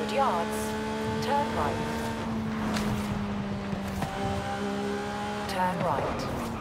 100 yards, turn right. Turn right.